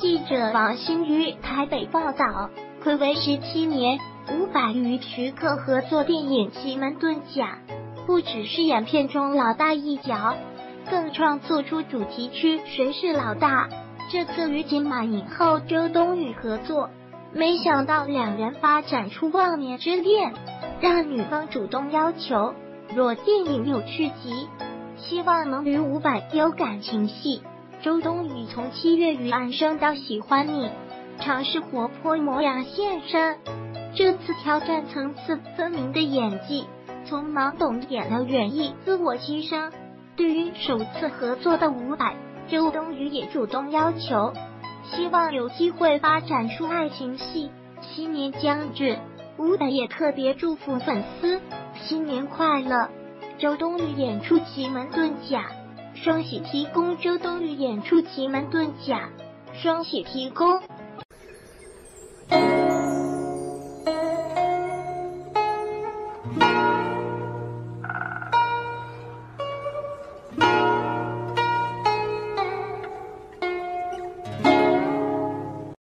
记者王新宇台北报道，暌违十七年，伍佰与徐克合作电影《奇门遁甲》，不只是演片中老大一角，更创作出主题曲《谁是老大》。这次与金马影后周冬雨合作，没想到两人发展出忘年之恋，让女方主动要求，若电影有续集，希望能与伍佰有感情戏。周冬雨从七月与安生到喜欢你，尝试活泼模样现身。这次挑战层次分明的演技，从懵懂演到演绎自我牺牲。对于首次合作的伍佰，周冬雨也主动要求，希望有机会发展出爱情戏。新年将至，伍佰也特别祝福粉丝新年快乐。周冬雨演出奇门遁甲。双喜提供周冬雨演出《奇门遁甲》，双喜提供